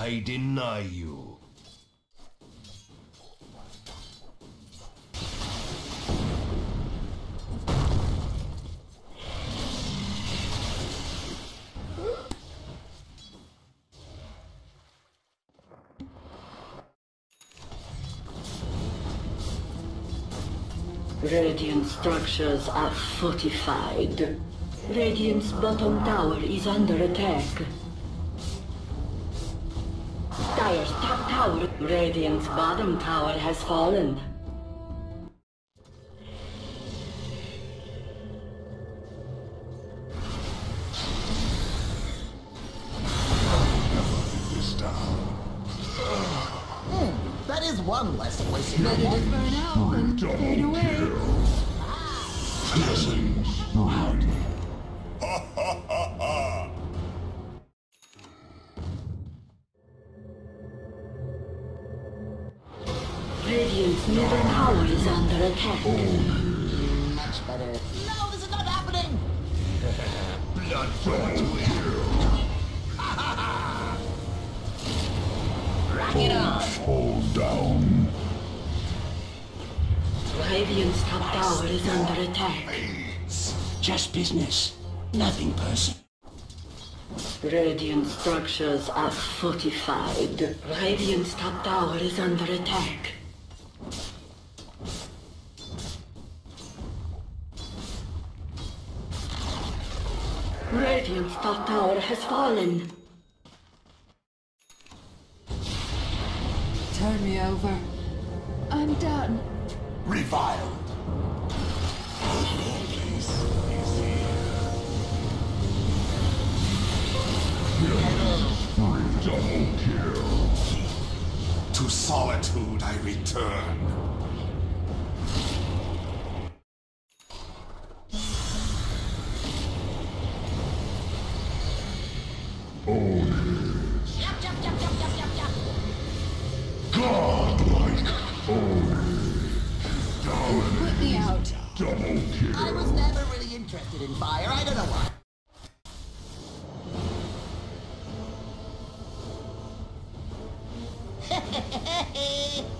I deny you. Radiant structures are fortified. Radiant's bottom tower is under attack. Dire's top tower. Radiant's bottom tower has fallen. This down. That is one less voice in your Better to head. burn out than fade away. Radiant's middle tower is under attack. Much better. No, this is not happening! Blood for to it. Rack it on! Fall down. Radiant's top tower is under attack. Just business. Nothing personal. Radiant structures are fortified. Radiant's top tower is under attack. Radiant's top tower has fallen. Turn me over. I'm done. Reviled. Double kill. To solitude I return. Double kill. I was never really interested in fire. I don't know why.